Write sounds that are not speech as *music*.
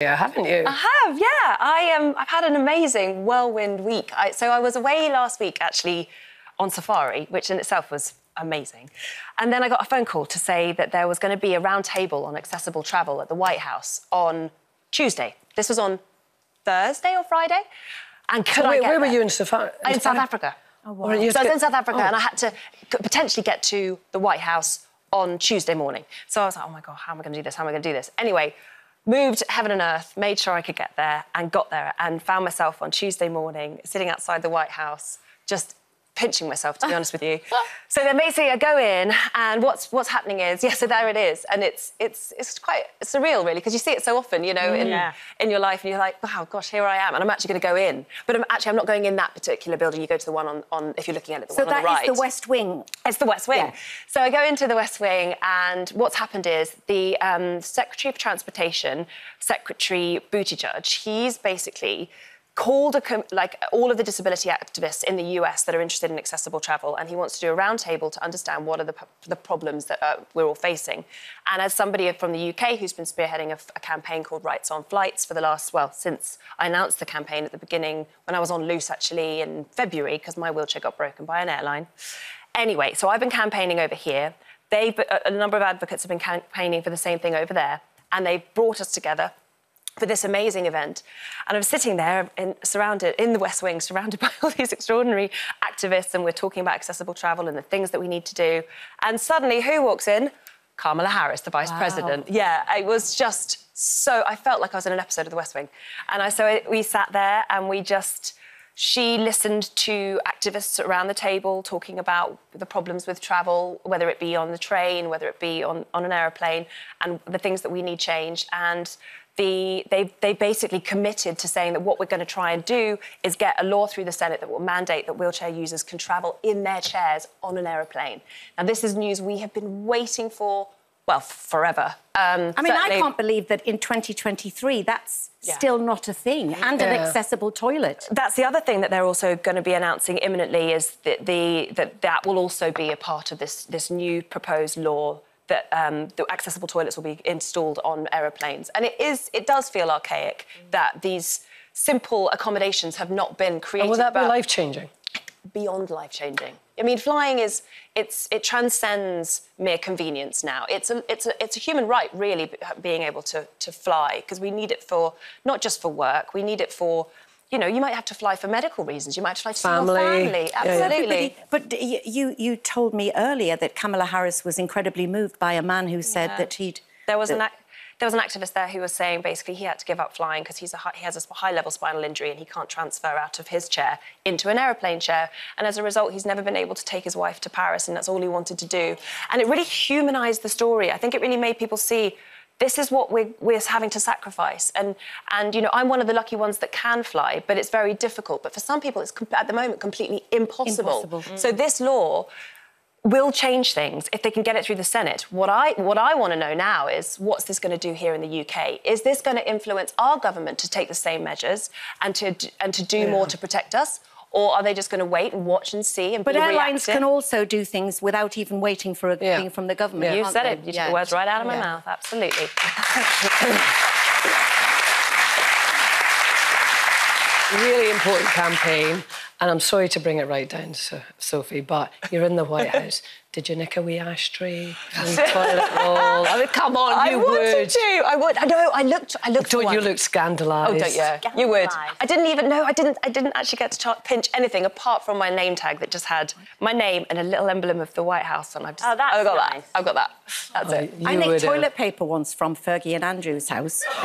Yeah, haven't you? I have, yeah. I um, I've had an amazing whirlwind week. I, so I was away last week actually on safari, which in itself was amazing. And then I got a phone call to say that there was going to be a roundtable on accessible travel at the White House on Tuesday. This was on Thursday or Friday. And could So I get where were there? you in Safari? In South Africa. Oh, wow. So I was get- in South Africa Oh. and I had to potentially get to the White House on Tuesday morning. So I was like, oh my God, how am I going to do this? How am I going to do this? Anyway, moved heaven and earth, made sure I could get there and got there and found myself on Tuesday morning sitting outside the White House, just pinching myself, to be honest with you. *laughs* So then basically I go in and what's what's happening is, yeah, so there it is. And it's it's it's quite surreal really, because you see it so often, you know, in, Yeah. in your life and you're like, wow, gosh, here I am. And I'm actually going to go in. But I'm actually I'm not going in that particular building. You go to the one on, on if you're looking at it, the So one on that the is right. the West Wing. It's the West Wing. Yeah. So I go into the West Wing, and what's happened is the um, Secretary of Transportation, Secretary Buttigieg, he's basically called a like all of the disability activists in the US that are interested in accessible travel, and he wants to do a roundtable to understand what are the, the problems that uh, we're all facing. And as somebody from the UK who's been spearheading a, campaign called Rights on Flights for the last, well, since I announced the campaign at the beginning, when I was on loose actually in February, because my wheelchair got broken by an airline. Anyway, so I've been campaigning over here. They've, a number of advocates have been campaigning for the same thing over there, and they've brought us together for this amazing event. And I'm sitting there in, surrounded in the West Wing, surrounded *laughs* by all these extraordinary activists, and we're talking about accessible travel and the things that we need to do. And suddenly, who walks in? Kamala Harris, the Vice President. Yeah, it was just so. I felt like I was in an episode of The West Wing, and I so we sat there and we just. She listened to activists around the table talking about the problems with travel, whether it be on the train, whether it be on, on an aeroplane, and the things that we need change. And the, they, they basically committed to saying that what we're going to try and do is get a law through the Senate that will mandate that wheelchair users can travel in their chairs on an aeroplane. Now, this is news we have been waiting for, well, forever. Um, I mean, I can't believe that in 2023 that's Yeah. still not a thing, and an accessible toilet. that's the other thing that they're also going to be announcing imminently is that the that that will also be a part of this this new proposed law that um, the accessible toilets will be installed on aeroplanes, and it is it does feel archaic that these simple accommodations have not been created. And will that be life changing? beyond life changing. I mean, flying is it's it transcends mere convenience now. It's a it's a it's a human right, really, being able to to fly because we need it for not just for work. We need it for you know, you might have to fly for medical reasons. You might have to fly to see Family. your family. Yeah, yeah. Absolutely. But you, you told me earlier that Kamala Harris was incredibly moved by a man who said Yeah. that he'd. There was an that- ac- there was an activist there who was saying basically he had to give up flying because he's a high, he has a high level spinal injury and he can't transfer out of his chair into an aeroplane chair. And as a result, he's never been able to take his wife to Paris, and that's all he wanted to do. And it really humanized the story. I think it really made people see. This is what we're, we're having to sacrifice, and and you know I'm one of the lucky ones that can fly, but it's very difficult. But for some people, it's at the moment completely impossible. Impossible. Mm. So this law will change things if they can get it through the Senate. What I what I want to know now is what's this going to do here in the UK? Is this going to influence our government to take the same measures and to and to do more to protect us? Or are they just going to wait and watch and see and But airlines reactive? can also do things without even waiting for a Yeah. thing from the government. You said they? it. You Yeah. took the words right out of my Yeah. mouth. Absolutely. *laughs* really important campaign, and I'm sorry to bring it right down, so, Sophie, but you're in the White *laughs* House. Did you nick a wee ashtray and toilet roll? I mean, come on, I you wanted would. to. I would. I know. I looked. I looked. for Don't you one. look scandalised? Oh, don't you? You would. I didn't even know. I didn't. I didn't actually get to ch- pinch anything apart from my name tag that just had my name and a little emblem of the White House, and I've just. Oh, that's I've got nice. that. I've got that. That's Oh, it. I nicked would, toilet paper once from Fergie and Andrew's house. *laughs*